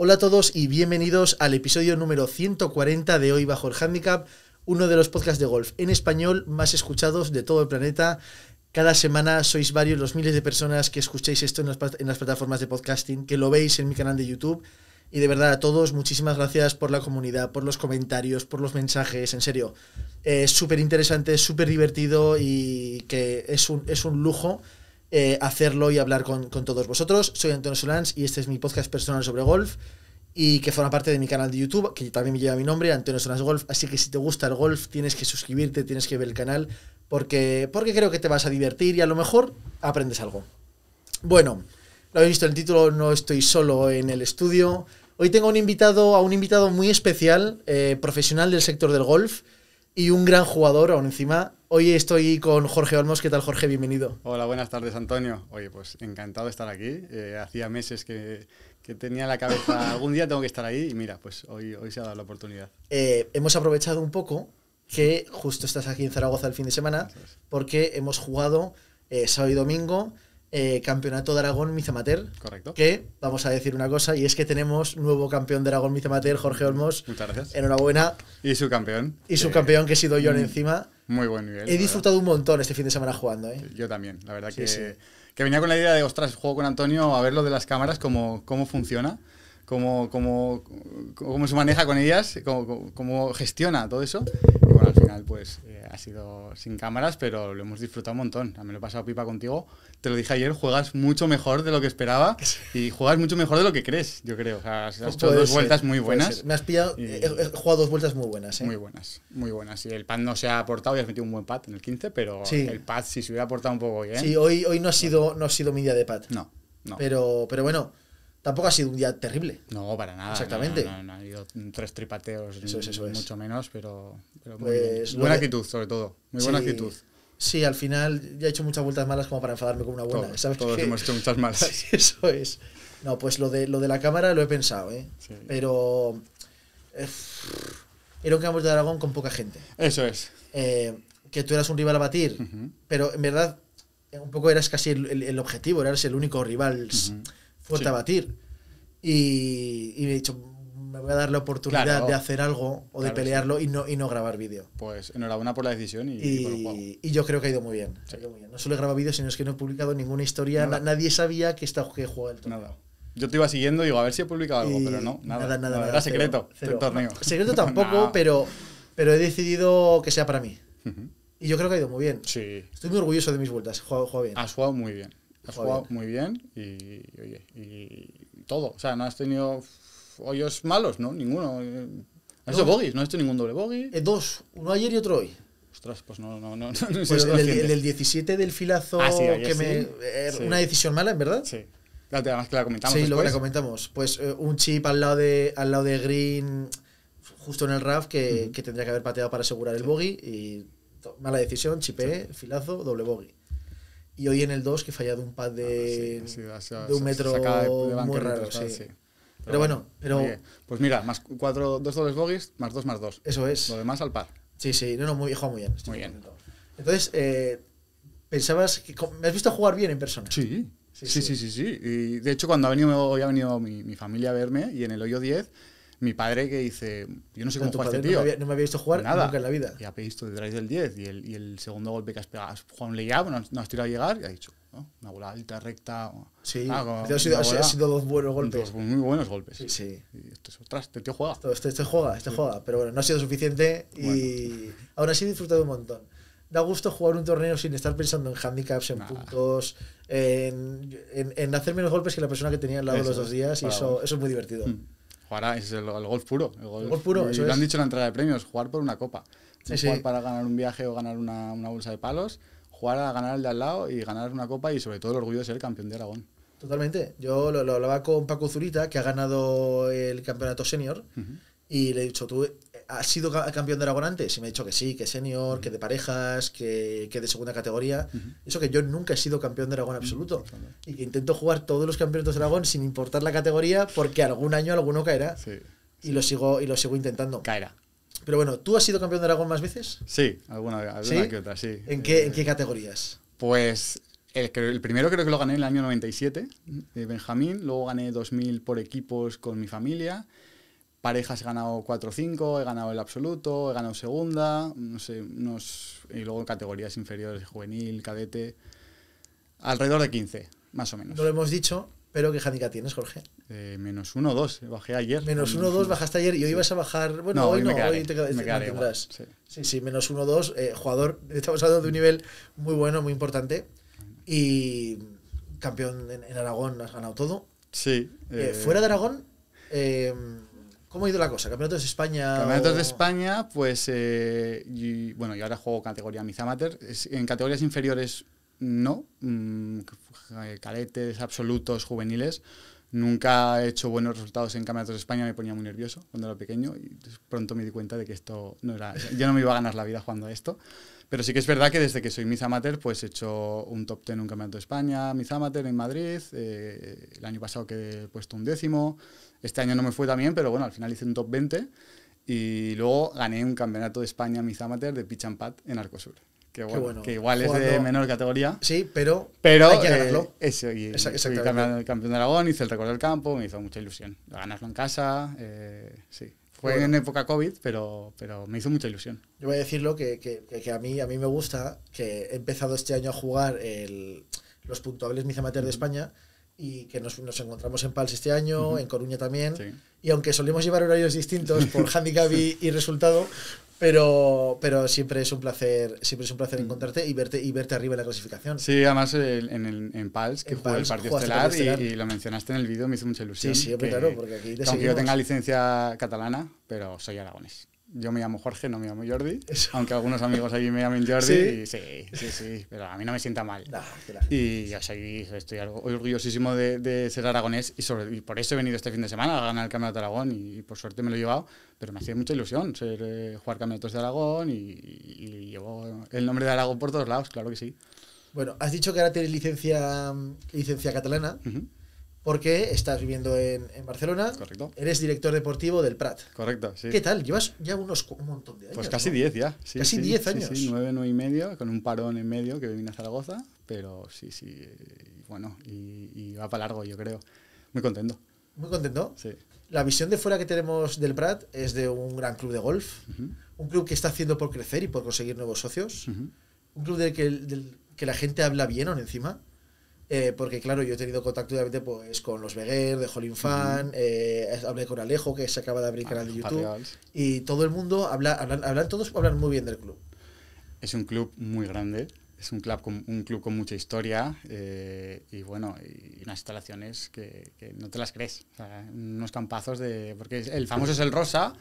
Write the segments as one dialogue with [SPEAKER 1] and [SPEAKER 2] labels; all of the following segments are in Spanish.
[SPEAKER 1] Hola a todos y bienvenidos al episodio número 140 de Hoy Bajo el Handicap, uno de los podcasts de golf en español más escuchados de todo el planeta. Cada semana sois varios los miles de personas que escucháis esto en las, plataformas de podcasting, que lo veis en mi canal de YouTube. Y de verdad a todos, muchísimas gracias por la comunidad, por los comentarios, por los mensajes, en serio. Es súper interesante, súper divertido y que es un, es un lujo eh, hacerlo y hablar con, todos vosotros. Soy Antonio Solans y este es mi podcast personal sobre golf y que forma parte de mi canal de YouTube, que también me lleva mi nombre, Antonio Solans Golf. Así que si te gusta el golf, tienes que suscribirte, tienes que ver el canal, porque, porque creo que te vas a divertir y a lo mejor aprendes algo. Bueno, lo habéis visto en el título, no estoy solo en el estudio. Hoy tengo un invitado, a un invitado muy especial, eh, profesional del sector del golf y un gran jugador aún encima. Hoy estoy con Jorge Olmos. ¿Qué tal, Jorge? Bienvenido.
[SPEAKER 2] Hola, buenas tardes, Antonio. Oye, pues encantado de estar aquí. Eh, hacía meses que, que, tenía en la cabeza, algún día tengo que estar ahí y mira, pues hoy, hoy se ha dado la oportunidad.
[SPEAKER 1] Eh, hemos aprovechado un poco que justo estás aquí en Zaragoza el fin de semana porque hemos jugado eh, sábado y domingo eh, campeonato de Aragón Mizamater.
[SPEAKER 2] Correcto.
[SPEAKER 1] Que vamos a decir una cosa, y es que tenemos nuevo campeón de Aragón Mizamater, Jorge Olmos.
[SPEAKER 2] Muchas gracias.
[SPEAKER 1] Enhorabuena.
[SPEAKER 2] Y su campeón.
[SPEAKER 1] Y su campeón, que he sido yo encima.
[SPEAKER 2] Muy buen nivel.
[SPEAKER 1] He disfrutado un montón este fin de semana jugando. ¿eh?
[SPEAKER 2] Yo también, la verdad sí, que, sí. que venía con la idea de, ostras, juego con Antonio a ver lo de las cámaras, cómo, cómo funciona. Cómo, cómo, cómo, se maneja con ellas, cómo, cómo, gestiona todo eso. Y bueno, al final, pues eh, ha sido sin cámaras, pero lo hemos disfrutado un montón. Me lo he pasado pipa contigo. Te lo dije ayer, juegas mucho mejor de lo que esperaba y juegas mucho mejor de lo que crees, yo creo. O sea, has hecho
[SPEAKER 1] Puede
[SPEAKER 2] dos
[SPEAKER 1] ser,
[SPEAKER 2] vueltas muy buenas.
[SPEAKER 1] Me has pillado, y... he, he, jugado dos vueltas muy buenas. ¿eh?
[SPEAKER 2] Muy buenas, muy buenas. Y el pad no se ha aportado y has metido un buen pad en el 15, pero
[SPEAKER 1] sí.
[SPEAKER 2] el pad si se hubiera aportado un poco bien.
[SPEAKER 1] Sí, hoy, hoy no, ha sido, no ha sido mi día de pad.
[SPEAKER 2] No, no.
[SPEAKER 1] Pero, pero bueno. Tampoco ha sido un día terrible.
[SPEAKER 2] No, para nada.
[SPEAKER 1] Exactamente.
[SPEAKER 2] No, no, no, ha habido tres tripateos,
[SPEAKER 1] eso es, eso es.
[SPEAKER 2] mucho menos, pero, pero
[SPEAKER 1] pues
[SPEAKER 2] muy buena de... actitud, sobre todo. Muy buena actitud.
[SPEAKER 1] Sí, al final ya he hecho muchas vueltas malas como para enfadarme con una buena.
[SPEAKER 2] Todos,
[SPEAKER 1] ¿sabes
[SPEAKER 2] todos
[SPEAKER 1] que...
[SPEAKER 2] hemos hecho muchas malas.
[SPEAKER 1] Eso es. No, pues lo de, lo de la cámara lo he pensado, ¿eh?
[SPEAKER 2] Sí.
[SPEAKER 1] Pero. Eh, era un campo de Aragón con poca gente.
[SPEAKER 2] Eso es.
[SPEAKER 1] Eh, que tú eras un rival a batir,
[SPEAKER 2] Uh -huh.
[SPEAKER 1] pero en verdad un poco eras casi el, el, el objetivo, eras el único rival
[SPEAKER 2] Uh -huh.
[SPEAKER 1] fuerte
[SPEAKER 2] Sí.
[SPEAKER 1] a batir. Y, y he dicho, me voy a dar la oportunidad
[SPEAKER 2] Claro.
[SPEAKER 1] de hacer algo o de pelearlo y, no, y no grabar vídeo.
[SPEAKER 2] Pues enhorabuena por la decisión y, y por el juego.
[SPEAKER 1] Y, yo creo que ha ido muy bien.
[SPEAKER 2] Sí.
[SPEAKER 1] Ha ido muy bien. No solo he grabado vídeos, sino es que no he publicado ninguna historia. Na- nadie sabía que, esta, que jugaba el torneo.
[SPEAKER 2] Nada. Yo te iba siguiendo y digo, a ver si he publicado algo, pero no, nada.
[SPEAKER 1] nada, nada, nada,
[SPEAKER 2] Era
[SPEAKER 1] cero,
[SPEAKER 2] secreto,
[SPEAKER 1] cero.
[SPEAKER 2] el torneo.
[SPEAKER 1] Secreto tampoco,
[SPEAKER 2] No.
[SPEAKER 1] pero, pero he decidido que sea para mí. Y yo creo que ha ido muy bien.
[SPEAKER 2] Sí.
[SPEAKER 1] Estoy muy orgulloso de mis vueltas. He jugado, he jugado bien.
[SPEAKER 2] Has jugado muy bien. Has
[SPEAKER 1] Jugado
[SPEAKER 2] jugado muy bien y, oye, y todo. O sea, no has tenido hoyos malos, ¿no? Ninguno. Has hecho
[SPEAKER 1] No.
[SPEAKER 2] bogies, no has hecho ningún doble bogey.
[SPEAKER 1] Eh, dos, uno ayer y otro hoy.
[SPEAKER 2] Ostras, pues no, no, no. no
[SPEAKER 1] Pues el, el del 17 del filazo
[SPEAKER 2] Ah, sí,
[SPEAKER 1] que me.
[SPEAKER 2] sí.
[SPEAKER 1] eh,
[SPEAKER 2] Sí.
[SPEAKER 1] Una decisión mala, en verdad.
[SPEAKER 2] Sí. Claro, además que la comentamos
[SPEAKER 1] Sí, luego la comentamos. Pues eh, un chip al lado de al lado de Green, justo en el RAF, que, que tendría que haber pateado para asegurar el bogey. Y mala decisión, chipé, filazo, doble bogey. Y hoy en el 2, que he fallado un pad de,
[SPEAKER 2] Ah, sí, sí,
[SPEAKER 1] de un
[SPEAKER 2] se-
[SPEAKER 1] metro
[SPEAKER 2] sacada de- de
[SPEAKER 1] muy raro. Sí. Pero bueno, pero
[SPEAKER 2] Oye, pues mira, más cuatro, dos dobles bogies, más dos, más dos.
[SPEAKER 1] eso es.
[SPEAKER 2] Lo demás al par.
[SPEAKER 1] Sí, sí, no, no, muy, he jugado muy bien. estoy
[SPEAKER 2] Muy bien.
[SPEAKER 1] contento. Entonces, eh, pensabas que. ¿Me has visto jugar bien en persona?
[SPEAKER 2] Sí.
[SPEAKER 1] Sí,
[SPEAKER 2] Sí,
[SPEAKER 1] sí.
[SPEAKER 2] sí, sí, sí. Y de hecho, cuando ha venido, hoy ha venido mi, mi familia a verme y en el hoyo 10, mi padre que dice, yo no sé cómo juega este
[SPEAKER 1] no,
[SPEAKER 2] tío.
[SPEAKER 1] me había, no me había visto jugar
[SPEAKER 2] Nada.
[SPEAKER 1] nunca en la vida.
[SPEAKER 2] Y ha visto detrás del 10 y el, y el segundo golpe que has pegado, has jugado un layup, no, no has tirado a llegar y ha dicho, ¿no? una bola alta, recta.
[SPEAKER 1] Sí,
[SPEAKER 2] Ah, como
[SPEAKER 1] ha sido, ha sido-
[SPEAKER 2] bola-
[SPEAKER 1] ha sido dos buenos golpes.
[SPEAKER 2] Dos muy buenos golpes.
[SPEAKER 1] Sí, sí.
[SPEAKER 2] Y esto es, ostras, este tío juega.
[SPEAKER 1] Esto- Este, este juega, este juega, pero bueno, no ha sido suficiente y aún así he disfrutado un montón. Da gusto jugar un torneo sin estar pensando en handicaps, en
[SPEAKER 2] Nada.
[SPEAKER 1] puntos, en, en, en hacer menos golpes que la persona que tenía al lado
[SPEAKER 2] Eso
[SPEAKER 1] los dos días y eso, eso es muy divertido.
[SPEAKER 2] Mm. Jugar es el, el golf puro. El golf,
[SPEAKER 1] golf puro,
[SPEAKER 2] y
[SPEAKER 1] eso
[SPEAKER 2] lo
[SPEAKER 1] es.
[SPEAKER 2] han dicho en la entrada de premios, jugar por una copa.
[SPEAKER 1] Sí,
[SPEAKER 2] jugar para ganar un viaje o ganar una, una bolsa de palos, jugar a ganar el de al lado y ganar una copa y sobre todo el orgullo de ser campeón de Aragón.
[SPEAKER 1] Totalmente. Yo lo, lo hablaba con Paco Zurita, que ha ganado el campeonato senior, y le he dicho, ¿tú has sido ca- campeón de Aragón antes? Y me ha dicho que sí, que senior, que de parejas, que, que de segunda categoría. Eso que yo nunca he sido campeón de Aragón absoluto. Y que intento jugar todos los campeonatos de Aragón sin importar la categoría, porque algún año alguno caerá.
[SPEAKER 2] Sí.
[SPEAKER 1] Y lo sigo, y lo sigo intentando.
[SPEAKER 2] Caerá.
[SPEAKER 1] Pero bueno, ¿tú has sido campeón de Aragón más veces?
[SPEAKER 2] Sí, alguna, alguna
[SPEAKER 1] ¿Sí?
[SPEAKER 2] que otra, sí.
[SPEAKER 1] ¿En qué,
[SPEAKER 2] Eh,
[SPEAKER 1] ¿En qué categorías?
[SPEAKER 2] Pues El, el, primero creo que lo gané en el año 97, de Benjamín. Luego gané 2000 por equipos con mi familia. Parejas he ganado 4 o 5, he ganado el absoluto, he ganado segunda, no sé, unos, y luego categorías inferiores, juvenil, cadete, alrededor de 15, más o menos.
[SPEAKER 1] No lo hemos dicho, pero ¿qué handicap tienes, Jorge?
[SPEAKER 2] Eh, menos 1 o 2, bajé ayer.
[SPEAKER 1] Menos 1 o 2 bajaste ayer y hoy ibas a bajar. Bueno,
[SPEAKER 2] No,
[SPEAKER 1] hoy
[SPEAKER 2] hoy
[SPEAKER 1] no,
[SPEAKER 2] quedaré,
[SPEAKER 1] hoy te,
[SPEAKER 2] me
[SPEAKER 1] te
[SPEAKER 2] igual,
[SPEAKER 1] mantendrás.
[SPEAKER 2] sí.
[SPEAKER 1] Sí, sí, menos 1 o 2. eh, jugador, estamos hablando de un nivel muy bueno, muy importante. Y campeón en, en Aragón, has ganado todo.
[SPEAKER 2] Sí.
[SPEAKER 1] Eh,
[SPEAKER 2] eh,
[SPEAKER 1] fuera de Aragón, eh, ¿cómo ha ido la cosa? ¿Campeonatos de España?
[SPEAKER 2] Campeonatos
[SPEAKER 1] o-
[SPEAKER 2] de España, pues eh, y, bueno, yo ahora juego categoría Miz Amateur. En categorías inferiores no, mm, eh, cadetes, absolutos, juveniles. Nunca he hecho buenos resultados en campeonatos de España, me ponía muy nervioso cuando era pequeño y pronto me di cuenta de que esto no era, yo no me iba a ganar la vida jugando a esto. Pero sí que es verdad que desde que soy Miz Amateur, pues he hecho un top 10 en un campeonato de España, Miz Amateur en Madrid, eh, el año pasado que he puesto un décimo, este año no me fue tan bien, pero bueno, al final hice un top 20 y luego gané un campeonato de España Miz Amateur de pitch and pat en Arcosur. Que, bueno,
[SPEAKER 1] bueno.
[SPEAKER 2] que igual es de menor categoría,
[SPEAKER 1] Sí, pero,
[SPEAKER 2] pero
[SPEAKER 1] hay que
[SPEAKER 2] eh,
[SPEAKER 1] ganarlo.
[SPEAKER 2] eso, y fui campeón, campeón de Aragón, hice el récord del campo, me hizo mucha ilusión. Ganarlo en casa, eh, sí. Fue
[SPEAKER 1] Bueno.
[SPEAKER 2] en época COVID, pero, pero me hizo mucha ilusión.
[SPEAKER 1] Yo voy a decirlo que, que- a, mí, a mí me gusta que he empezado este año a jugar el- los puntuables Miz Amateur de España y que nos, nos encontramos en Pals este año, en Coruña también.
[SPEAKER 2] Sí.
[SPEAKER 1] Y aunque solemos llevar horarios distintos por handicap y, y resultado, pero, pero siempre es un placer, siempre es un placer encontrarte y verte, y verte arriba en la clasificación.
[SPEAKER 2] Sí, además el- en, el, en PALS, que
[SPEAKER 1] En
[SPEAKER 2] jugué el partido estelar, y- lo mencionaste en el vídeo, me hizo mucha ilusión.
[SPEAKER 1] Sí, sí,
[SPEAKER 2] que-
[SPEAKER 1] claro, porque aquí te
[SPEAKER 2] que aunque yo tenga licencia catalana, pero soy aragonés. Yo me llamo Jorge, no me llamo Jordi,
[SPEAKER 1] Eso.
[SPEAKER 2] aunque algunos amigos allí me llamen Jordi.
[SPEAKER 1] ¿Sí?
[SPEAKER 2] y sí, sí, sí, pero a mí no me sienta mal.
[SPEAKER 1] La-
[SPEAKER 2] Y yo soy, estoy orgullosísimo de, de ser aragonés y, sobre, y por eso he venido este fin de semana a ganar el Campeonato de Aragón y, por suerte me lo he llevado, pero me hacía mucha ilusión ser, eh, jugar campeonatos de Aragón y, y llevo el nombre de Aragón por todos lados, claro que sí.
[SPEAKER 1] Bueno, has dicho que ahora tienes licencia, licencia catalana
[SPEAKER 2] Ujú,
[SPEAKER 1] porque estás viviendo en, en Barcelona.
[SPEAKER 2] Correcto.
[SPEAKER 1] Eres director deportivo del Prat.
[SPEAKER 2] Correcto, sí.
[SPEAKER 1] ¿Qué tal? Llevas ya unos un montón de años.
[SPEAKER 2] Pues casi
[SPEAKER 1] ¿no?
[SPEAKER 2] 10 ya. sí,
[SPEAKER 1] Casi
[SPEAKER 2] sí,
[SPEAKER 1] 10
[SPEAKER 2] sí,
[SPEAKER 1] años.
[SPEAKER 2] Sí, 9, 9 y medio, con un parón en medio que vine a Zaragoza, pero sí, sí, bueno, y, y va para largo, yo creo. Muy contento,
[SPEAKER 1] Muy contento.
[SPEAKER 2] sí.
[SPEAKER 1] La visión de fuera que tenemos del Prat es de un gran club de golf. Un club que está haciendo por crecer y por conseguir nuevos socios. Un club del que, del que la gente habla bien aún encima. Eh, porque claro, yo he tenido contacto obviamente pues, con los Beguer, de Holin Fan, eh, hablé con Alejo, que se acaba de abrir canal de YouTube. Y todo el mundo habla, hablan, hablan- todos hablan muy bien del club.
[SPEAKER 2] Es un club muy grande, es un club con, un club con mucha historia eh, y bueno, y unas instalaciones que, que no te las crees. O sea, unos campazos de... Porque el famoso es el rosa,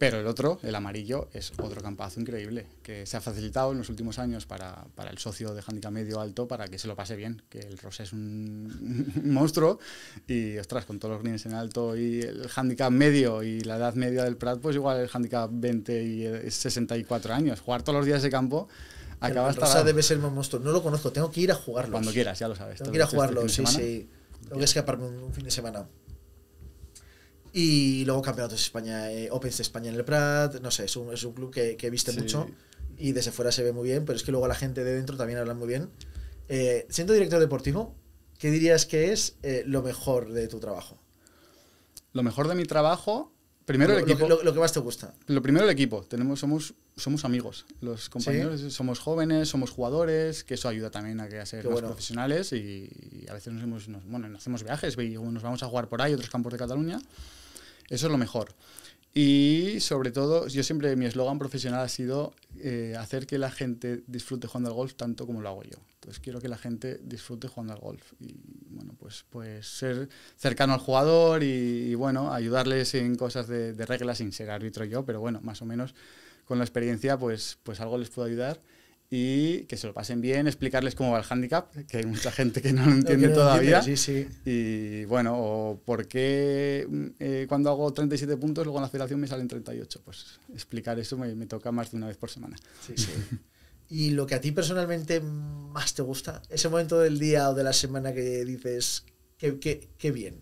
[SPEAKER 2] pero el otro, el amarillo, es otro campazo increíble que se ha facilitado en los últimos años para, para el socio de handicap medio alto para que se lo pase bien, que el rosa es un, un monstruo y ostras, con todos los greens en alto y el handicap medio y la edad media del Prat, pues igual el handicap 20 y eh, 64 años. Jugar todos los días de campo acaba
[SPEAKER 1] el
[SPEAKER 2] hasta
[SPEAKER 1] Rosa debe ser un monstruo. No lo conozco, tengo que ir a jugarlo.
[SPEAKER 2] cuando quieras, ya lo sabes.
[SPEAKER 1] Tengo que ir a
[SPEAKER 2] este
[SPEAKER 1] jugarlo,
[SPEAKER 2] de
[SPEAKER 1] sí, sí. Tengo que escaparme un fin de semana. Y luego campeonatos de España, eh, Opens de España en el Prat, no sé, es un, es un club que, que viste
[SPEAKER 2] Sí.
[SPEAKER 1] mucho y desde fuera se ve muy bien, pero es que luego la gente de dentro también habla muy bien. Eh, siendo director deportivo, ¿qué dirías que es eh, lo mejor de tu trabajo?
[SPEAKER 2] Lo mejor de mi trabajo, primero
[SPEAKER 1] lo,
[SPEAKER 2] el
[SPEAKER 1] lo
[SPEAKER 2] equipo.
[SPEAKER 1] que- lo- lo que más te gusta.
[SPEAKER 2] Lo primero el equipo, tenemos, somos, somos amigos, los compañeros, somos jóvenes, somos jugadores, que eso ayuda también a, que a ser más
[SPEAKER 1] bueno.
[SPEAKER 2] profesionales y, y a veces nos, hemos, nos- bueno, nos hacemos viajes y nos vamos a jugar por ahí, otros campos de Cataluña. Eso es lo mejor. Y sobre todo, yo siempre, mi eslogan profesional ha sido eh, hacer que la gente disfrute jugando al golf tanto como lo hago yo. Entonces quiero que la gente disfrute jugando al golf. Y bueno, pues, pues ser cercano al jugador y, bueno, ayudarles en cosas de, de reglas sin ser árbitro yo, pero bueno, más o menos con la experiencia pues, pues algo les puedo ayudar y que se lo pasen bien, explicarles cómo va el handicap, que hay mucha gente que no lo entiende
[SPEAKER 1] No,
[SPEAKER 2] todavía.
[SPEAKER 1] Sí, sí.
[SPEAKER 2] Y bueno, o por qué mm, eh, cuando hago 37 puntos, luego en la federación me salen 38. Pues explicar eso me, me toca más de una vez por semana.
[SPEAKER 1] Sí, sí. Y lo que a ti personalmente más te gusta, ese momento del día o de la semana que dices, qué, qué, qué bien.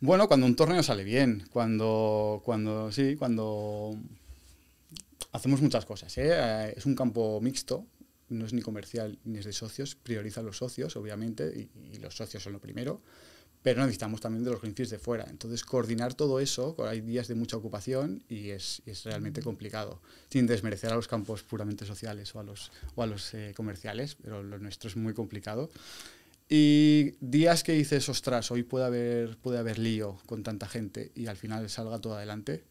[SPEAKER 2] Bueno, cuando un torneo sale bien, cuando, cuando sí, cuando hacemos muchas cosas. ¿eh? Eh, Es un campo mixto, no es ni comercial ni es de socios, prioriza los socios, obviamente, y, y los socios son lo primero pero necesitamos también de los greenfields de fuera. Entonces, coordinar todo eso, hay días de mucha ocupación y es, es realmente complicado, sin desmerecer a los campos puramente sociales o a los, o a los eh, comerciales, pero lo nuestro es muy complicado. Y días que dices, ostras, hoy puede haber, puede haber lío con tanta gente y al final salga todo adelante,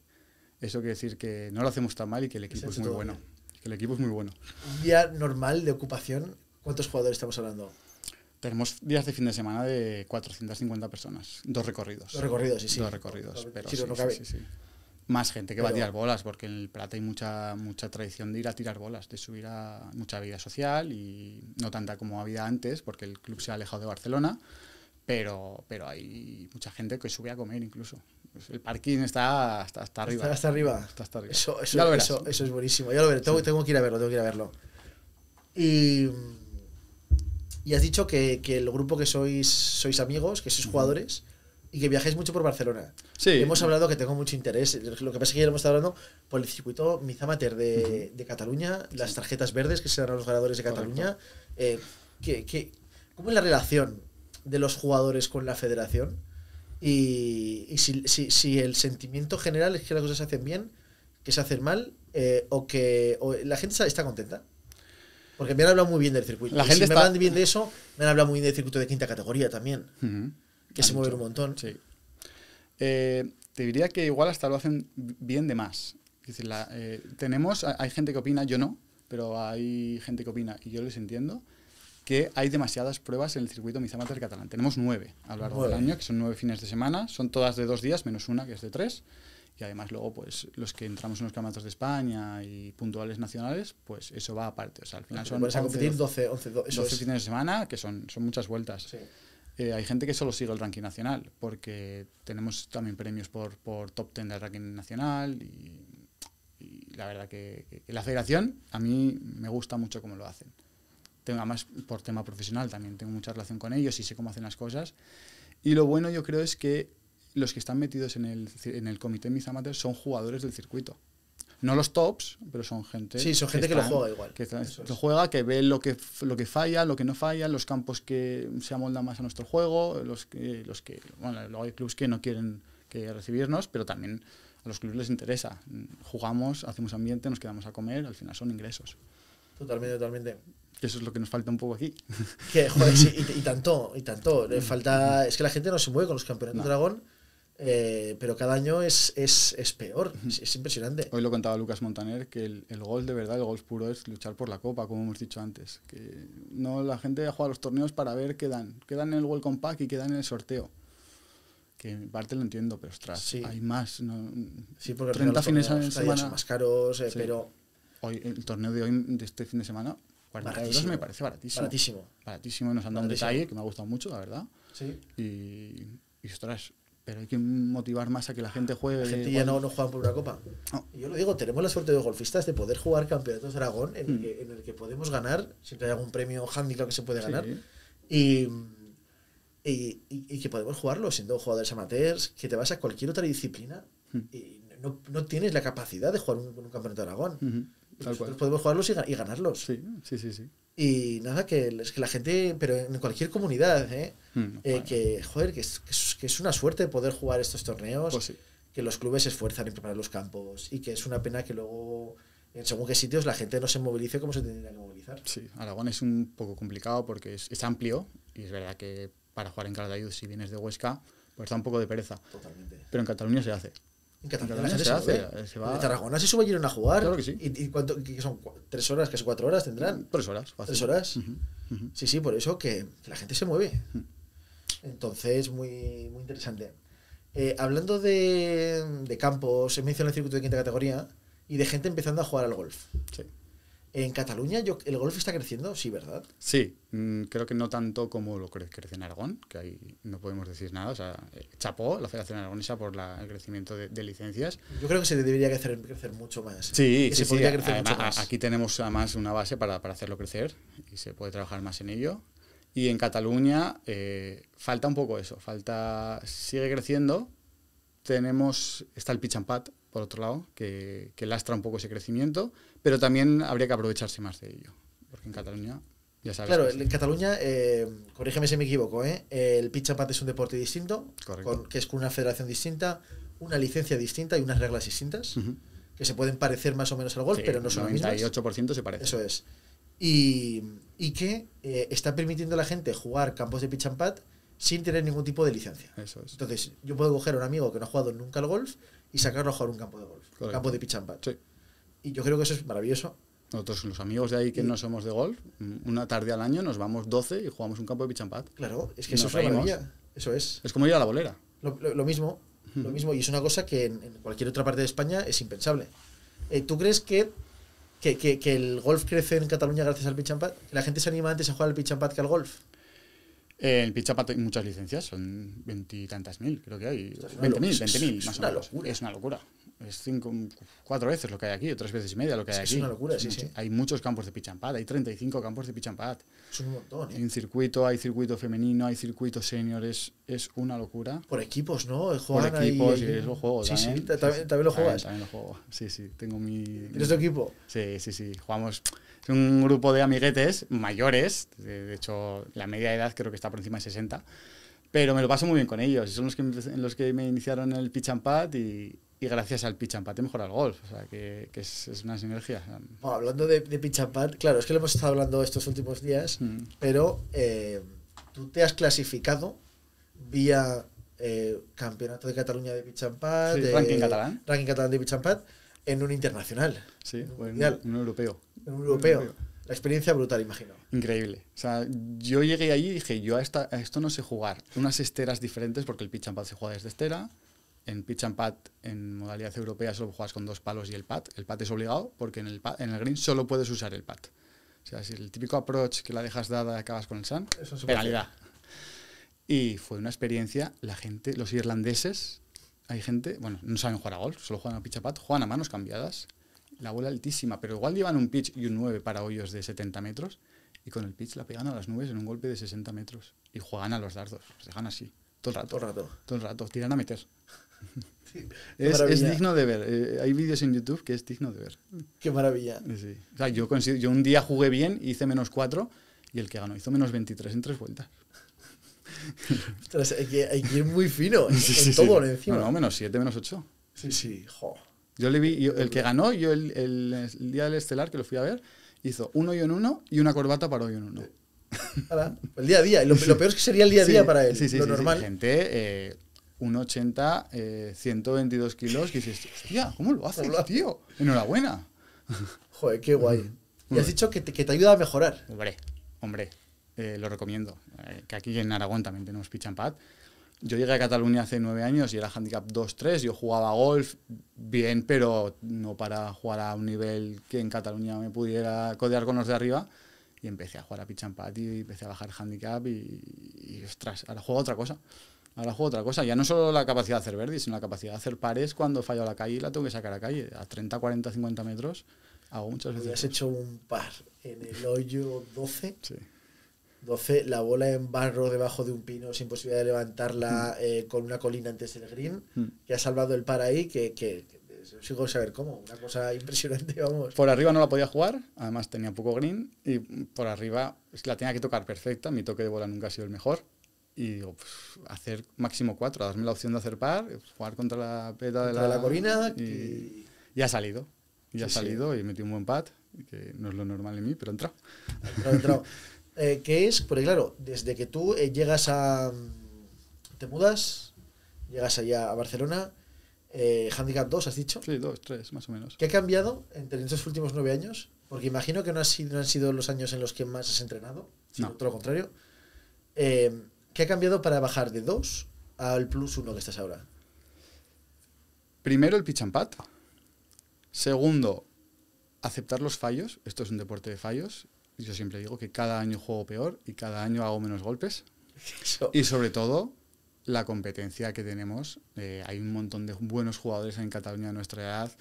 [SPEAKER 2] eso quiere decir que no lo hacemos tan mal y que el equipo es muy bueno. Que el equipo es muy bueno.
[SPEAKER 1] Un día normal de ocupación, ¿cuántos jugadores estamos hablando?
[SPEAKER 2] Tenemos días de fin de semana de 450 personas, dos recorridos.
[SPEAKER 1] Dos recorridos, sí, sí.
[SPEAKER 2] Dos recorridos, pero
[SPEAKER 1] Sí,
[SPEAKER 2] sí,
[SPEAKER 1] no
[SPEAKER 2] sí,
[SPEAKER 1] cabe.
[SPEAKER 2] sí, sí. Más gente que va a tirar bolas, porque en el Plata hay mucha, mucha tradición de ir a tirar bolas, de subir a mucha vida social y no tanta como había antes, porque el club se ha alejado de Barcelona, pero, pero hay mucha gente que sube a comer incluso. El parking está hasta, hasta arriba.
[SPEAKER 1] Hasta, hasta arriba.
[SPEAKER 2] Está hasta arriba.
[SPEAKER 1] Eso, eso,
[SPEAKER 2] Ya lo verás.
[SPEAKER 1] eso, eso es buenísimo. Ya lo veré. Tengo, tengo que ir a verlo, tengo que ir a verlo. Y, y has dicho que, que el grupo que sois sois amigos, que sois jugadores y que viajáis mucho por Barcelona.
[SPEAKER 2] Sí.
[SPEAKER 1] Hemos hablado que tengo mucho interés. Lo que pasa es que ya hemos estado hablando por el circuito Mizamater de, de Cataluña, las tarjetas verdes que serán los ganadores de Cataluña. Eh, ¿qué- qué- ¿Cómo es la relación de los jugadores con la federación? Y, y si, si- si el sentimiento general es que las cosas se hacen bien, que se hacen mal, eh, o que o la gente está, contenta. Porque me han hablado muy bien del circuito.
[SPEAKER 2] La
[SPEAKER 1] Y
[SPEAKER 2] gente
[SPEAKER 1] si me
[SPEAKER 2] está-
[SPEAKER 1] hablan bien de eso, me han hablado muy bien del circuito de quinta categoría también, que se mueve un montón.
[SPEAKER 2] Sí. Eh, te diría que igual hasta lo hacen bien de más. Es decir, la- eh, tenemos, hay gente que opina, yo no, pero hay gente que opina y yo les entiendo que hay demasiadas pruebas en el circuito Mizamater catalán. Tenemos nueve a lo largo del año, que son nueve fines de semana, son todas de dos días, menos una que es de tres. Y además luego, pues, los que entramos en los campeonatos de España y puntuales nacionales, pues eso va aparte. O sea, al final son
[SPEAKER 1] a
[SPEAKER 2] 11,
[SPEAKER 1] competir
[SPEAKER 2] 12,
[SPEAKER 1] 12, 11, 12, eso
[SPEAKER 2] 12
[SPEAKER 1] es.
[SPEAKER 2] fines de semana, que son, son muchas vueltas.
[SPEAKER 1] Sí.
[SPEAKER 2] Eh, hay gente que solo sigue el ranking nacional, porque tenemos también premios por, por top 10 del ranking nacional y, y la verdad que, que- que la federación a mí me gusta mucho cómo lo hacen. Tengo, además, por tema profesional también tengo mucha relación con ellos y sé cómo hacen las cosas. Y lo bueno yo creo es que los que están metidos en el, en el comité Mizamater son jugadores del circuito. No los tops, pero son gente.
[SPEAKER 1] Sí, son gente que lo
[SPEAKER 2] están-
[SPEAKER 1] juega igual.
[SPEAKER 2] Que juega, que ve lo que, lo que falla, lo que no falla, los campos que se amoldan más a nuestro juego, los que, los que bueno, luego hay clubes que no quieren que recibirnos, pero también a los clubes les interesa. Jugamos, hacemos ambiente, nos quedamos a comer, al final son ingresos.
[SPEAKER 1] Totalmente, totalmente.
[SPEAKER 2] Que eso es lo que nos falta un poco aquí.
[SPEAKER 1] Que, joder, sí, y, y tanto, y tanto. Le falta. Es que la gente no se mueve con los campeonatos
[SPEAKER 2] No.
[SPEAKER 1] de dragón, eh, pero cada año es, es, es peor. Es, es impresionante.
[SPEAKER 2] Hoy lo contaba Lucas Montaner, que el, el gol de verdad, el gol puro es luchar por la copa, como hemos dicho antes. Que no la gente juega los torneos para ver qué dan. Qué dan en el Welcome Pack y qué dan en el sorteo. Que en parte lo entiendo, pero ostras,
[SPEAKER 1] Sí.
[SPEAKER 2] hay más. ¿no?
[SPEAKER 1] Sí, porque al
[SPEAKER 2] 30
[SPEAKER 1] final
[SPEAKER 2] fines de semana.
[SPEAKER 1] son más caros, eh,
[SPEAKER 2] Sí.
[SPEAKER 1] pero
[SPEAKER 2] Hoy, el torneo de hoy, de este fin de semana, 40 euros
[SPEAKER 1] Baratísimo.
[SPEAKER 2] me parece baratísimo.
[SPEAKER 1] baratísimo.
[SPEAKER 2] Nos han dado un detalle que me ha gustado mucho, la verdad.
[SPEAKER 1] Sí.
[SPEAKER 2] Y, y ostras, pero hay que motivar más a que la gente juegue.
[SPEAKER 1] La gente ya no, no juega por una copa.
[SPEAKER 2] No.
[SPEAKER 1] Yo lo digo, tenemos la suerte de golfistas de poder jugar campeonatos de Aragón en, el
[SPEAKER 2] Mm.
[SPEAKER 1] que, en el que podemos ganar, siempre hay algún premio handicap que se puede
[SPEAKER 2] Sí.
[SPEAKER 1] ganar, y, y, y- y que podemos jugarlo siendo jugadores amateurs, que te vas a cualquier otra disciplina
[SPEAKER 2] Mm.
[SPEAKER 1] y no, no tienes la capacidad de jugar un, un campeonato de Aragón.
[SPEAKER 2] Tal cual.
[SPEAKER 1] podemos jugarlos y, ga- y ganarlos.
[SPEAKER 2] Sí, sí, sí. sí.
[SPEAKER 1] Y nada, que es que la gente, pero en cualquier comunidad, ¿eh?
[SPEAKER 2] Mm,
[SPEAKER 1] Eh, que, joder, que es, que es- que es una suerte poder jugar estos torneos,
[SPEAKER 2] Pues sí.
[SPEAKER 1] que los clubes se esfuerzan en preparar los campos y que es una pena que luego, en según qué sitios, la gente no se movilice como se tendría que movilizar.
[SPEAKER 2] Sí, Aragón es un poco complicado porque es, es amplio y es verdad que para jugar en Calatayud, si vienes de Huesca, pues da un poco de pereza.
[SPEAKER 1] Totalmente.
[SPEAKER 2] Pero en Cataluña se hace.
[SPEAKER 1] En Cataluña,
[SPEAKER 2] En
[SPEAKER 1] la gente se,
[SPEAKER 2] hace, se va-
[SPEAKER 1] De Tarragona se suben a jugar.
[SPEAKER 2] Claro que sí.
[SPEAKER 1] ¿Y, y cuánto, qué son? ¿Cu- ¿Tres horas? ¿Que son cuatro horas tendrán?
[SPEAKER 2] Tres horas. fácil.
[SPEAKER 1] ¿Tres horas?
[SPEAKER 2] Ujú, ujú.
[SPEAKER 1] Sí, sí, por eso que la gente se mueve. Entonces, muy, muy interesante. Eh, hablando de, de campos, he mencionado el circuito de quinta categoría y de gente empezando a jugar al golf.
[SPEAKER 2] Sí.
[SPEAKER 1] En Cataluña yo, el golf está creciendo, sí, ¿verdad?
[SPEAKER 2] Sí, mm, creo que no tanto como lo cre- crece en Aragón, que ahí no podemos decir nada. O sea, eh, chapó la Federación Aragonesa por la- el crecimiento de, de licencias.
[SPEAKER 1] Yo creo que se debería crecer, crecer mucho más.
[SPEAKER 2] Sí, sí,
[SPEAKER 1] se
[SPEAKER 2] sí.
[SPEAKER 1] crecer mucho
[SPEAKER 2] Además,
[SPEAKER 1] más.
[SPEAKER 2] a- Aquí tenemos además una base para, para hacerlo crecer y se puede trabajar más en ello. Y en Cataluña eh, falta un poco eso, falta sigue creciendo. Tenemos está el pitch and pad por otro lado que, que lastra un poco ese crecimiento, pero también habría que aprovecharse más de ello. Porque en Cataluña, ya sabes.
[SPEAKER 1] Claro, en Cataluña, eh, corrígeme si me equivoco, ¿eh? el pitch and es un deporte distinto, con- que es con una federación distinta, una licencia distinta y unas reglas distintas, que se pueden parecer más o menos al golf,
[SPEAKER 2] Sí,
[SPEAKER 1] pero no son las mismas.
[SPEAKER 2] 98% se parece.
[SPEAKER 1] Eso es. Y, y que eh, está permitiendo a la gente jugar campos de pitch and putt sin tener ningún tipo de licencia.
[SPEAKER 2] Eso es.
[SPEAKER 1] Entonces, yo puedo coger a un amigo que no ha jugado nunca al golf y sacarlo a jugar un campo de golf, un campo de pitch and putt.
[SPEAKER 2] Sí.
[SPEAKER 1] Y yo creo que eso es maravilloso.
[SPEAKER 2] Nosotros, los amigos de ahí que no somos de golf, mm, una tarde al año nos vamos 12 y jugamos un campo de putt.
[SPEAKER 1] Claro, es que eso es una maravilla. Eso es.
[SPEAKER 2] Es como ir a la bolera.
[SPEAKER 1] Lo, lo- lo mismo, lo mismo, y es una cosa que en, en cualquier otra parte de España es impensable. Eh, ¿Tú crees que, que, que- que el golf crece en Cataluña gracias al? ¿Que la gente se anima antes a jugar al putt que al golf?
[SPEAKER 2] Eh, and putt hay muchas licencias, son veintitantas mil, creo que hay. Veinte mil, veinte mil, más o menos.
[SPEAKER 1] locura.
[SPEAKER 2] Es una locura. Es cinco, cuatro veces lo que hay aquí, o tres veces y media lo que
[SPEAKER 1] Es
[SPEAKER 2] hay
[SPEAKER 1] es
[SPEAKER 2] aquí.
[SPEAKER 1] una locura, sí,
[SPEAKER 2] mucho.
[SPEAKER 1] sí.
[SPEAKER 2] Hay muchos campos de pitch and putt, hay 35 campos de pitch and putt.
[SPEAKER 1] Es un montón, ¿eh?
[SPEAKER 2] Hay un circuito, hay circuito femenino, hay circuito senior, es, es una locura.
[SPEAKER 1] Por equipos, ¿no?
[SPEAKER 2] Por
[SPEAKER 1] Juegan ahí-
[SPEAKER 2] equipos,
[SPEAKER 1] ahí-
[SPEAKER 2] y eso juego
[SPEAKER 1] Sí,
[SPEAKER 2] también.
[SPEAKER 1] sí, ta- también, también lo juegas.
[SPEAKER 2] También, también lo juego, sí, sí. Tengo mi...
[SPEAKER 1] ¿Tienes tu equipo?
[SPEAKER 2] Sí, sí, sí. Jugamos. Es un grupo de amiguetes mayores. De, hecho, la media de edad creo que está por encima de 60. Pero me lo paso muy bien con ellos. Son los que, los que me iniciaron el pitch and putt y, y gracias al pitch and putt he mejorado el golf. O sea, que, que es, es una sinergia.
[SPEAKER 1] Bueno, hablando de, de pitch and putt, claro, es que lo hemos estado hablando estos últimos días,
[SPEAKER 2] Mm.
[SPEAKER 1] pero eh, tú te has clasificado vía eh, Campeonato de Cataluña de pitch and
[SPEAKER 2] Sí,
[SPEAKER 1] de-
[SPEAKER 2] ranking catalán.
[SPEAKER 1] ranking catalán de pitch and putt, en un internacional,
[SPEAKER 2] Sí,
[SPEAKER 1] en un
[SPEAKER 2] europeo.
[SPEAKER 1] en un europeo.
[SPEAKER 2] europeo.
[SPEAKER 1] La experiencia brutal, imagino.
[SPEAKER 2] Increíble. O sea, yo llegué allí y dije, yo a, esta, a esto no sé jugar. Unas esteras diferentes, porque el pitch and putt se juega desde estera. En pitch and putt, en modalidad europea, solo juegas con dos palos y el pad. El pad es obligado, porque en el, pad- en el green solo puedes usar el pad. O sea, si el típico approach que la dejas dada y acabas con el sun,
[SPEAKER 1] Eso se
[SPEAKER 2] penalidad. Y fue una experiencia, la gente, los irlandeses, hay gente, bueno, no saben jugar a golf, solo juegan a pitch and putt, juegan a manos cambiadas, la bola altísima, pero igual llevan un pitch y un 9 para hoyos de 70 metros y con el pitch la pegan a las nubes en un golpe de 60 metros y juegan a los dardos, los dejan así, todo el rato,
[SPEAKER 1] Todo el rato.
[SPEAKER 2] todo el rato, tiran a meter. Es, es digno de ver, eh, hay vídeos en YouTube que es digno de ver.
[SPEAKER 1] Qué maravilla.
[SPEAKER 2] Sí. O sea, yo, consigo- yo un día jugué bien, hice menos 4 y el que ganó hizo menos 23 en tres vueltas.
[SPEAKER 1] Ostras, hay, que, hay que ir muy fino en,
[SPEAKER 2] Sí,
[SPEAKER 1] en todo
[SPEAKER 2] sí.
[SPEAKER 1] encima.
[SPEAKER 2] No, no, menos 7, menos 8.
[SPEAKER 1] Sí, sí, jo.
[SPEAKER 2] Yo le vi, yo- el que ganó, yo el, el- el día del estelar que lo fui a ver, hizo un hoyo en uno y una corbata para hoyo en uno.
[SPEAKER 1] Ahora, el día a día. Y lo, lo peor es que sería el día a día para él.
[SPEAKER 2] Sí, sí,
[SPEAKER 1] lo normal.
[SPEAKER 2] Gente, eh, 1,80, eh, 122 kilos, que dices, hostia, ¿cómo lo haces, tío? Enhorabuena.
[SPEAKER 1] Joder, qué guay. Y has dicho que te, que te ayuda a mejorar.
[SPEAKER 2] Hombre, hombre, eh, lo recomiendo. Eh, que aquí en Aragón también tenemos pitch and putt. Yo llegué a Cataluña hace nueve años y era handicap 2-3. Yo jugaba golf bien, pero no para jugar a un nivel que en Cataluña me pudiera codear con los de arriba. Y empecé a jugar a pitch and putt y empecé a bajar handicap y, y, ostras, ahora juego otra cosa. Ahora juego otra cosa. Ya no solo la capacidad de hacer verde, sino la capacidad de hacer pares cuando fallo a la calle y la tengo que sacar a calle. A 30, 40, 50 metros hago muchas veces.
[SPEAKER 1] Has hecho un par en el hoyo 12.
[SPEAKER 2] Sí.
[SPEAKER 1] 12, la bola en barro debajo de un pino sin posibilidad de levantarla eh, con una colina antes del green,
[SPEAKER 2] Mm.
[SPEAKER 1] que ha salvado el par ahí, que, que, que sigo saber cómo. Una cosa impresionante, vamos.
[SPEAKER 2] Por arriba no la podía jugar, además tenía poco green y por arriba la tenía que tocar perfecta, mi toque de bola nunca ha sido el mejor. Y digo, pues, hacer máximo cuatro, darme la opción de hacer par, jugar contra la peta de la,
[SPEAKER 1] la colina
[SPEAKER 2] Y,
[SPEAKER 1] y-
[SPEAKER 2] y ha salido. Y ha
[SPEAKER 1] sí.
[SPEAKER 2] salido y metí un buen pat, que no es lo normal en mí, pero ha entrado.
[SPEAKER 1] Eh, ¿Qué es? Porque claro, desde que tú eh, llegas a... Te mudas, llegas allá a Barcelona, eh, Handicap 2, has dicho.
[SPEAKER 2] Sí, dos, tres, más o menos.
[SPEAKER 1] ¿Qué ha cambiado entre estos últimos nueve años? Porque imagino que no, ha sido, no han sido los años en los que más has entrenado, sino
[SPEAKER 2] No.
[SPEAKER 1] todo lo contrario. Eh, ¿Qué ha cambiado para bajar de 2 al plus 1 que estás ahora?
[SPEAKER 2] Primero el pitch and putt. Segundo, aceptar los fallos. Esto es un deporte de fallos. Yo siempre digo que cada año juego peor y cada año hago menos golpes.
[SPEAKER 1] Eso.
[SPEAKER 2] Y sobre todo, la competencia que tenemos. Eh, hay un montón de buenos jugadores en Cataluña de nuestra edad.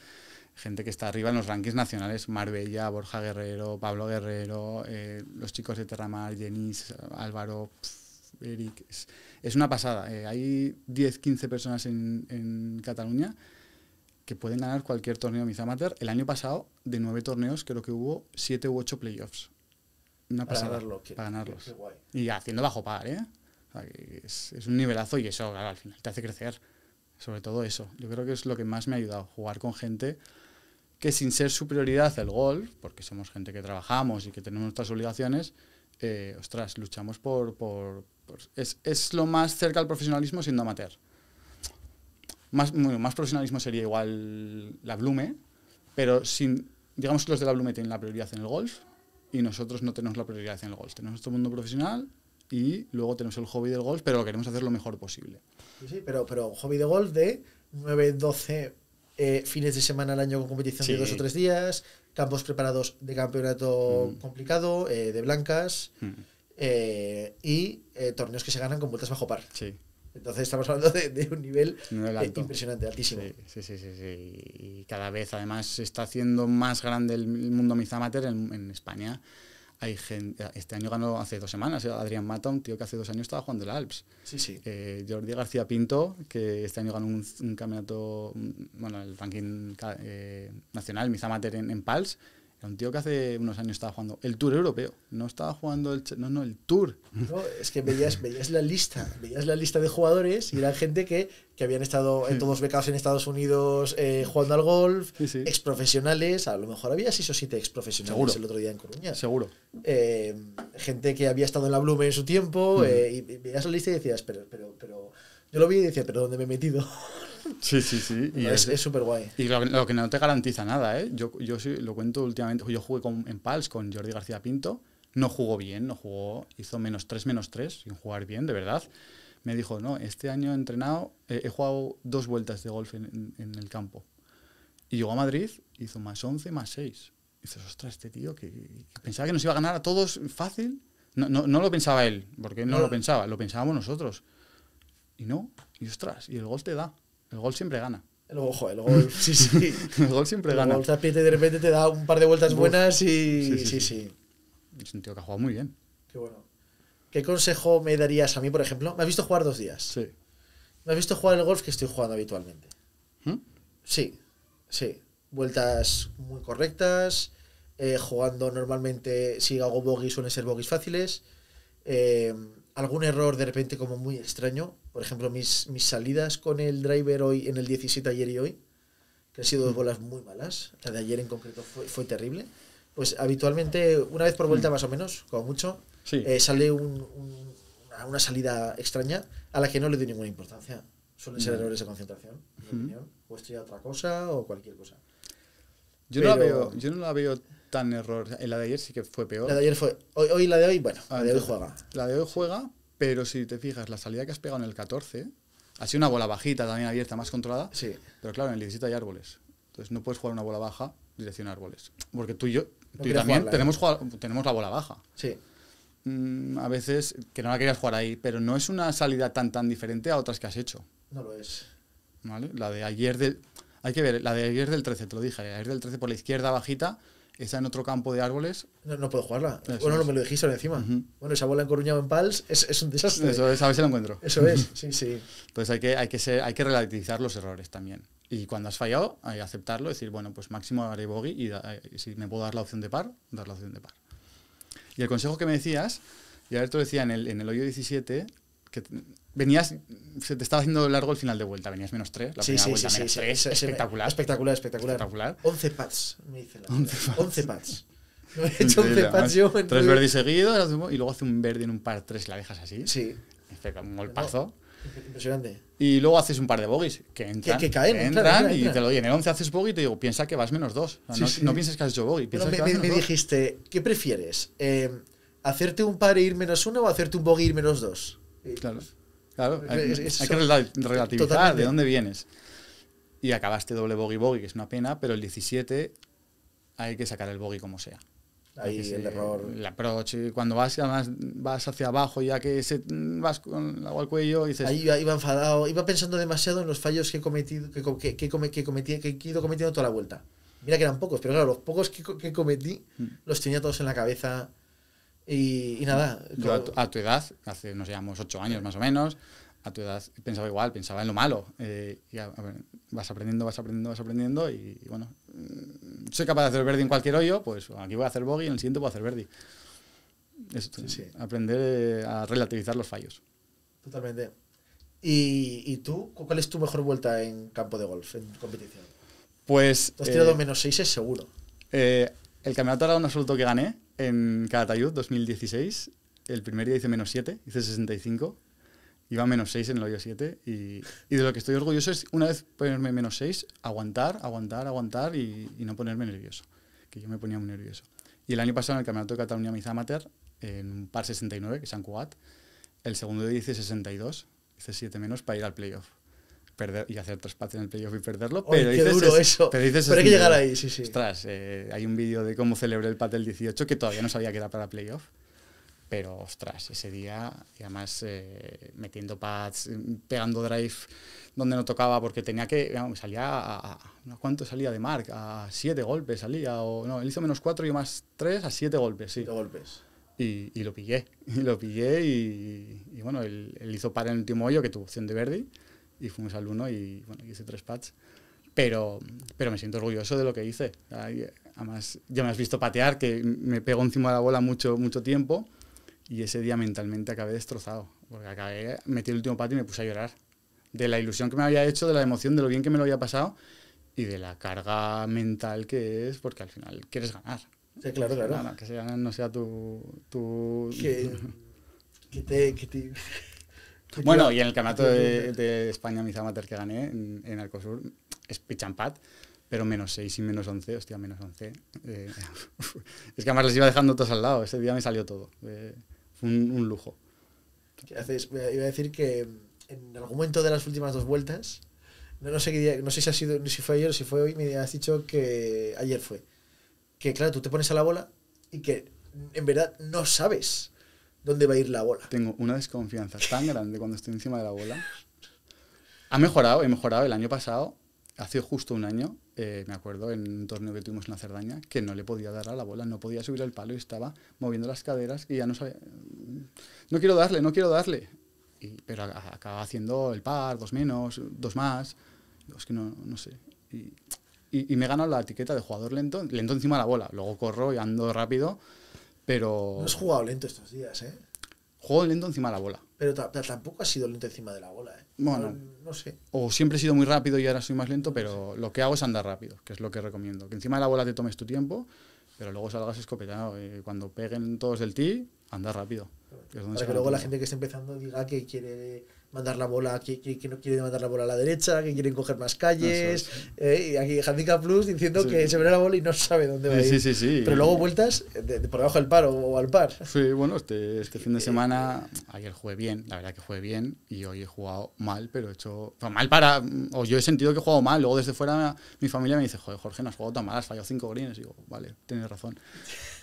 [SPEAKER 2] Gente que está arriba en los rankings nacionales. Marbella, Borja Guerrero, Pablo Guerrero, eh, los chicos de Terramar, Jenis, Álvaro, Eric. Es, es una pasada. Eh, hay 10, 15 personas en, en Cataluña que pueden ganar cualquier torneo Miss Amateur. El año pasado, de nueve torneos, creo que hubo siete u ocho playoffs. Una
[SPEAKER 1] para
[SPEAKER 2] pasada,
[SPEAKER 1] ganarlo.
[SPEAKER 2] Para ganarlos. Y haciendo bajo par, ¿eh? O sea, que es, es un nivelazo y eso, claro, al final te hace crecer. Sobre todo eso. Yo creo que es lo que más me ha ayudado, jugar con gente que sin ser su prioridad el golf, porque somos gente que trabajamos y que tenemos nuestras obligaciones, eh, ostras, luchamos por... por- es, es lo más cerca al profesionalismo siendo amateur. Más, bueno, más profesionalismo sería igual la Blume, pero sin, digamos que los de la Blume tienen la prioridad en el golf y nosotros no tenemos la prioridad en el golf. Tenemos nuestro mundo profesional y luego tenemos el hobby del golf, pero lo queremos hacer lo mejor posible.
[SPEAKER 1] Sí, pero, pero hobby de golf de 9, 12 eh, fines de semana al año con competición de dos o tres días, campos preparados de campeonato
[SPEAKER 2] Mm.
[SPEAKER 1] complicado, eh, de blancas
[SPEAKER 2] Mm,
[SPEAKER 1] eh, y eh, torneos que se ganan con vueltas bajo par.
[SPEAKER 2] Sí,
[SPEAKER 1] Entonces estamos hablando de, de un nivel, eh,
[SPEAKER 2] alto.
[SPEAKER 1] impresionante, altísimo.
[SPEAKER 2] Sí, sí, sí, sí, sí. Y cada vez además se está haciendo más grande el mundo Mizamater en, en España. Hay gente, este año ganó hace dos semanas, Adrián Mata, un tío que hace dos años estaba jugando el Alps.
[SPEAKER 1] Sí, sí.
[SPEAKER 2] Eh, Jordi García Pinto, que este año ganó un, un campeonato, un- bueno, el ranking eh, nacional, Mizamater en, en Pals. Un tío que hace unos años estaba jugando el Tour Europeo. No estaba jugando el... No, no, el Tour.
[SPEAKER 1] No, es que veías, veías la lista, veías la lista de jugadores y eran gente que, que habían estado en todos becados en Estados Unidos eh, jugando al golf,
[SPEAKER 2] Sí, sí.
[SPEAKER 1] ex profesionales, a lo mejor había seis o siete ex profesionales
[SPEAKER 2] Seguro.
[SPEAKER 1] el otro día en Coruña.
[SPEAKER 2] Seguro.
[SPEAKER 1] Eh, gente que había estado en la Blume en su tiempo,
[SPEAKER 2] Mm.
[SPEAKER 1] eh, y, y veías la lista y decías, pero, pero, pero, yo lo vi y decía, pero ¿dónde me he metido?
[SPEAKER 2] Sí, sí, sí. Y
[SPEAKER 1] es súper guay.
[SPEAKER 2] Y lo, lo que no te garantiza nada, ¿eh? Yo, yo sí lo cuento últimamente. Yo jugué con, en Pals con Jordi García Pinto. No jugó bien, no jugó. Hizo menos 3, menos 3, sin jugar bien, de verdad. Me dijo, no, este año he entrenado, eh, he jugado dos vueltas de golf en, en- en el campo. Y llegó a Madrid, hizo más 11, más 6. Y dices, ostras, este tío que, que pensaba que nos iba a ganar a todos fácil. No, no, no lo pensaba él, porque no
[SPEAKER 1] No.
[SPEAKER 2] lo pensaba, lo pensábamos nosotros. Y no, y ostras, y el gol te da. El gol siempre gana.
[SPEAKER 1] El, ojo, el golf, sí, sí.
[SPEAKER 2] El gol siempre
[SPEAKER 1] El
[SPEAKER 2] gana.
[SPEAKER 1] te aprieta y de repente te da un par de vueltas
[SPEAKER 2] Uf.
[SPEAKER 1] buenas y
[SPEAKER 2] Sí,
[SPEAKER 1] sí,
[SPEAKER 2] sí,
[SPEAKER 1] sí.
[SPEAKER 2] sí. Es un tío que ha jugado muy bien.
[SPEAKER 1] Qué bueno. ¿Qué consejo me darías a mí, por ejemplo? Me has visto jugar dos días.
[SPEAKER 2] Sí.
[SPEAKER 1] Me has visto jugar el golf que estoy jugando habitualmente.
[SPEAKER 2] ¿Mm?
[SPEAKER 1] Sí, sí. Vueltas muy correctas. eh, jugando normalmente, si hago bogies, suelen ser bogies fáciles. Eh, algún error de repente como muy extraño. Por ejemplo, mis, mis salidas con el driver hoy en el 17 ayer y hoy, que han sido dos bolas muy malas. La de ayer en concreto fue, fue terrible. Pues habitualmente, una vez por vuelta más o menos, como mucho,
[SPEAKER 2] Sí.
[SPEAKER 1] eh, sale un- un- una, una salida extraña a la que no le doy ninguna importancia. Suelen ser errores de concentración, en mi
[SPEAKER 2] Ujú.
[SPEAKER 1] opinión. O estoy a otra cosa o cualquier cosa.
[SPEAKER 2] Yo, no la veo, yo no la veo tan error. En la de ayer sí que fue peor.
[SPEAKER 1] La de ayer fue. Hoy, hoy la de hoy, bueno, la de hoy juega.
[SPEAKER 2] La de hoy juega, pero si te fijas, la salida que has pegado en el 14 ha sido una bola bajita, también abierta, más controlada.
[SPEAKER 1] Sí.
[SPEAKER 2] Pero claro, en el 17 hay árboles. Entonces no puedes jugar una bola baja dirección a árboles. Porque tú y yo, tú y también
[SPEAKER 1] jugarla, ¿eh?
[SPEAKER 2] tenemos, tenemos la bola baja.
[SPEAKER 1] Sí.
[SPEAKER 2] Mm, a veces que no la querías jugar ahí, pero no es una salida tan tan diferente a otras que has hecho.
[SPEAKER 1] No lo es.
[SPEAKER 2] ¿vale? La de ayer del. Hay que ver, la de ayer del 13, te lo dije, ayer del 13 por la izquierda bajita, esa en otro campo de árboles.
[SPEAKER 1] No, no puedo jugarla.
[SPEAKER 2] Eso
[SPEAKER 1] bueno, no me lo dijiste ahora encima. Bueno, esa bola en Coruña o en Pals es, es un desastre.
[SPEAKER 2] Eso es, a si lo encuentro.
[SPEAKER 1] Eso es, sí, sí.
[SPEAKER 2] Entonces hay que, hay, que ser, hay que relativizar los errores también. Y cuando has fallado, hay que aceptarlo, decir, bueno, pues máximo haré bogey y, da- y si me puedo dar la opción de par, dar la opción de par. Y el consejo que me decías, y lo decía en el, en el hoyo 17, que venías, se te estaba haciendo largo el final de vuelta, venías menos 3, la
[SPEAKER 1] sí,
[SPEAKER 2] primera
[SPEAKER 1] sí,
[SPEAKER 2] vuelta
[SPEAKER 1] sí,
[SPEAKER 2] menos 3, espectacular,
[SPEAKER 1] espectacular, espectacular,
[SPEAKER 2] espectacular.
[SPEAKER 1] 11 pads, me dice la
[SPEAKER 2] 11 pads.
[SPEAKER 1] No he hecho 11 pads yo. En
[SPEAKER 2] tres verdes seguidos y luego hace un verde en un par 3 y la dejas así.
[SPEAKER 1] Sí.
[SPEAKER 2] Un golpazo.
[SPEAKER 1] No, impresionante.
[SPEAKER 2] Y luego haces un par de bogies que entran.
[SPEAKER 1] Que, que caen,
[SPEAKER 2] que
[SPEAKER 1] entran,
[SPEAKER 2] claro,
[SPEAKER 1] entran,
[SPEAKER 2] y te lo doy. En el 11 haces bogey y te digo, piensa que vas menos 2.
[SPEAKER 1] O
[SPEAKER 2] sea,
[SPEAKER 1] no,
[SPEAKER 2] no, pienses que has hecho bogey. Piensa
[SPEAKER 1] me,
[SPEAKER 2] que vas
[SPEAKER 1] me, me dijiste, ¿qué prefieres? Eh, ¿Hacerte un par e ir menos 1 o hacerte un bogey e ir menos 2? Eh,
[SPEAKER 2] claro. Pues, claro,
[SPEAKER 1] eh,
[SPEAKER 2] hay, que relativizar de dónde vienes. Y acabaste doble bogey bogey, que es una pena, pero el 17 hay que sacar el bogey como sea.
[SPEAKER 1] Ahí el error.
[SPEAKER 2] El approach. Eh, cuando vas, además, vas hacia abajo, ya que se, vas con agua al cuello, y dices.
[SPEAKER 1] Ahí iba, enfadado, iba pensando demasiado en los fallos que he cometido, que, que, que, que, cometí, que he ido cometiendo toda la vuelta. Mira que eran pocos, pero claro, los pocos que, cometí
[SPEAKER 2] mm.
[SPEAKER 1] los tenía todos en la cabeza y, y nada.
[SPEAKER 2] Yo a tu, a tu edad, hace, nos llevamos ocho años más o menos, a tu edad pensaba igual, pensaba en lo malo. eh, y a- a ver, vas aprendiendo, vas aprendiendo, vas aprendiendo y, y bueno, mm, soy capaz de hacer verde en cualquier hoyo, pues aquí voy a hacer bogey y en el siguiente voy a hacer verde. Esto,
[SPEAKER 1] Sí, sí.
[SPEAKER 2] Aprender eh, a relativizar los fallos.
[SPEAKER 1] Totalmente. ¿Y, y tú? ¿Cuál es tu mejor vuelta en campo de golf, en competición?
[SPEAKER 2] Pues.
[SPEAKER 1] Tú has tirado
[SPEAKER 2] eh,
[SPEAKER 1] menos 6 es seguro.
[SPEAKER 2] eh, el campeonato Aragón absoluto que gané en Calatayud 2016, el primer día hice menos 7, hice 65. Iba a menos 6 en el hoyo 7 y, y de lo que estoy orgulloso es una vez ponerme menos 6, aguantar, aguantar, aguantar y, y no ponerme nervioso, que yo me ponía muy nervioso. Y el año pasado en el Campeonato de Cataluña Miz Amateur, en un par 69, que es San Cugat, el segundo día hice 62, hice 7 menos para ir al playoff. Perder, y hacer tres pads en el playoff y perderlo. Pero
[SPEAKER 1] qué
[SPEAKER 2] hice
[SPEAKER 1] duro eso.
[SPEAKER 2] Pero, hice
[SPEAKER 1] Pero hay que llegar
[SPEAKER 2] 62.
[SPEAKER 1] ahí, sí, sí.
[SPEAKER 2] Ostras, eh, hay un vídeo de cómo celebré el pad del 18 que todavía no sabía que era para playoff. Pero, ostras, ese día, y además eh, metiendo pads, pegando drive donde no tocaba, porque tenía que. vamos, salía a. a- ¿a ¿Cuánto salía de Mark? A siete golpes salía. O, no, él hizo menos cuatro, yo más tres, a siete golpes, sí.
[SPEAKER 1] De golpes.
[SPEAKER 2] Y, y lo pillé. Y lo pillé y, y bueno, él, él hizo par en el último hoyo que tuvo opción de Verdi. Y fuimos al uno y bueno, hice tres pads. Pero, pero me siento orgulloso de lo que hice. Además, ya me has visto patear, que me pegó encima de la bola mucho, mucho tiempo. Y ese día mentalmente acabé destrozado. Porque acabé, metí el último pat y me puse a llorar. De la ilusión que me había hecho, de la emoción, de lo bien que me lo había pasado y de la carga mental que es, porque al final quieres ganar.
[SPEAKER 1] Sí, claro, claro.
[SPEAKER 2] Nada, que sea, no sea tu... tu...
[SPEAKER 1] Que. Que te que te
[SPEAKER 2] Bueno, y en el campeonato de, de España Miz Amateur que gané en, en Arcosur, es pad, pero menos 6 y menos 11, hostia, menos 11. eh, es que además les iba dejando todos al lado, ese día me salió todo. eh, fue un, un lujo.
[SPEAKER 1] haces, iba a decir que en algún momento de las últimas dos vueltas, no, no sé qué día- no sé si ha sido, si fue ayer o si fue hoy, me has dicho que ayer fue. Que claro, tú te pones a la bola y que en verdad no sabes dónde va a ir la bola.
[SPEAKER 2] Tengo una desconfianza tan grande cuando estoy encima de la bola. Ha mejorado, he mejorado. El año pasado, hace justo un año, eh, me acuerdo, en un torneo que tuvimos en la Cerdaña, que no le podía dar a la bola, no podía subir el palo y estaba moviendo las caderas y ya no sabía. No quiero darle, no quiero darle. Pero acaba haciendo el par, dos menos, dos más. Es que no, no sé. Y, y, y me he ganado la etiqueta de jugador lento, lento encima de la bola. Luego corro y ando rápido, pero
[SPEAKER 1] No has jugado lento estos días, ¿eh?
[SPEAKER 2] juego lento encima de la bola.
[SPEAKER 1] Pero ta- ta- tampoco has sido lento encima de la bola, ¿eh?
[SPEAKER 2] Bueno.
[SPEAKER 1] No, no sé.
[SPEAKER 2] o siempre he sido muy rápido y ahora soy más lento, pero lo que hago es andar rápido, que es lo que recomiendo. Que encima de la bola te tomes tu tiempo, pero luego salgas escopetado. y cuando peguen todos del tee, anda rápido. que es donde
[SPEAKER 1] Para que luego la gente que esté empezando diga que quiere mandar la bola, que, que- que no quiere mandar la bola a la derecha, que quieren coger más calles. Eh, y aquí Handicap Plus diciendo
[SPEAKER 2] Sí.
[SPEAKER 1] que se ve la bola y no sabe dónde va a ir.
[SPEAKER 2] Sí, sí, sí.
[SPEAKER 1] Pero luego vueltas de, de por debajo del par o, o al par.
[SPEAKER 2] Sí, bueno, este, este fin de semana, ayer jugué bien, la verdad que jugué bien, y hoy he jugado mal, pero he hecho. mal para. O yo he sentido que he jugado mal, luego desde fuera mi familia me dice, joder, Jorge, no has jugado tan mal, has fallado cinco greens. Y digo, vale, tienes razón.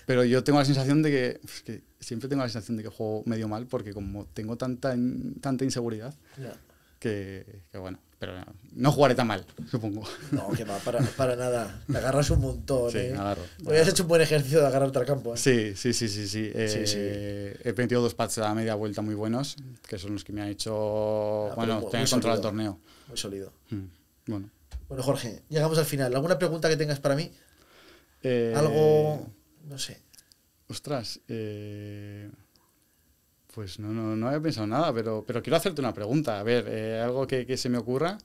[SPEAKER 2] Pero yo tengo la sensación de que, siempre tengo la sensación de que juego medio mal, porque como tengo tanta, in- tanta inseguridad, que, que bueno, pero no, no jugaré tan mal, supongo.
[SPEAKER 1] No, que va, para, para nada. Te agarras un montón.
[SPEAKER 2] Sí,
[SPEAKER 1] eh.
[SPEAKER 2] agarro.
[SPEAKER 1] Hoy has hecho un buen ejercicio de agarrarte al campo. ¿eh?
[SPEAKER 2] Sí, sí, sí, sí, sí.
[SPEAKER 1] Sí, sí.
[SPEAKER 2] Eh, He metido dos pads a media vuelta muy buenos, que son los que me han hecho,
[SPEAKER 1] pero
[SPEAKER 2] bueno, tener control del torneo.
[SPEAKER 1] Muy sólido.
[SPEAKER 2] Mm, Bueno.
[SPEAKER 1] Bueno, Jorge, llegamos al final. ¿Alguna pregunta que tengas para mí?
[SPEAKER 2] Eh,
[SPEAKER 1] Algo. No sé.
[SPEAKER 2] Ostras, eh, pues no, no, no había pensado nada, pero, pero quiero hacerte una pregunta. A ver, eh, algo que, que se me ocurra.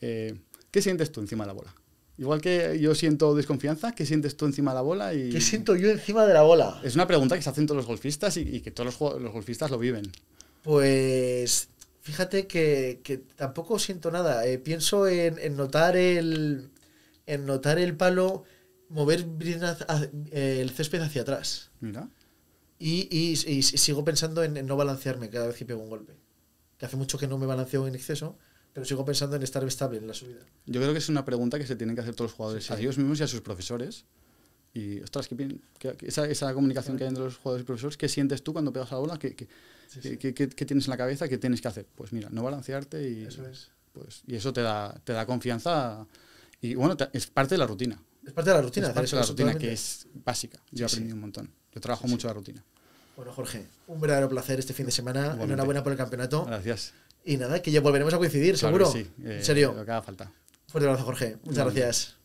[SPEAKER 2] Eh, ¿Qué sientes tú encima de la bola? Igual que yo siento desconfianza, ¿qué sientes tú encima de la bola? Y
[SPEAKER 1] ¿Qué siento yo encima de la bola?
[SPEAKER 2] Es una pregunta que se hacen todos los golfistas y, y que todos los, los golfistas lo viven.
[SPEAKER 1] Pues fíjate que, que tampoco siento nada. Eh, pienso en, en notar el en notar el palo mover eh, el césped hacia atrás.
[SPEAKER 2] Mira.
[SPEAKER 1] Y, y- y sigo pensando en, en no balancearme cada vez que pego un golpe. Que hace mucho que no me balanceo en exceso, pero sigo pensando en estar estable en la subida.
[SPEAKER 2] Yo creo que es una pregunta que se tienen que hacer todos los jugadores
[SPEAKER 1] Sí, sí.
[SPEAKER 2] a ellos mismos y a sus profesores. Y, ostras, qué bien. que- que esa, esa comunicación que hay entre los jugadores y profesores, ¿qué sientes tú cuando pegas a la bola? ¿Qué, qué, qué- qué- qué- qué tienes en la cabeza? ¿Qué tienes que hacer? Pues mira, no balancearte y
[SPEAKER 1] Eso es.
[SPEAKER 2] pues, y eso te da, te da confianza. Y bueno, te- es parte de la rutina.
[SPEAKER 1] Es parte de la rutina.
[SPEAKER 2] es parte de la rutina
[SPEAKER 1] totalmente.
[SPEAKER 2] que es básica. Yo he
[SPEAKER 1] Sí, sí.
[SPEAKER 2] aprendido un montón. Yo trabajo
[SPEAKER 1] Sí,
[SPEAKER 2] mucho la rutina.
[SPEAKER 1] Bueno, Jorge, un verdadero placer este fin de semana.
[SPEAKER 2] Igualmente.
[SPEAKER 1] Enhorabuena por el campeonato.
[SPEAKER 2] Gracias.
[SPEAKER 1] Y nada, que ya volveremos a coincir,
[SPEAKER 2] Claro
[SPEAKER 1] seguro.
[SPEAKER 2] eh,
[SPEAKER 1] en serio.
[SPEAKER 2] Lo que haga falta.
[SPEAKER 1] Fuerte abrazo, Jorge. Muchas
[SPEAKER 2] Igualmente.
[SPEAKER 1] gracias.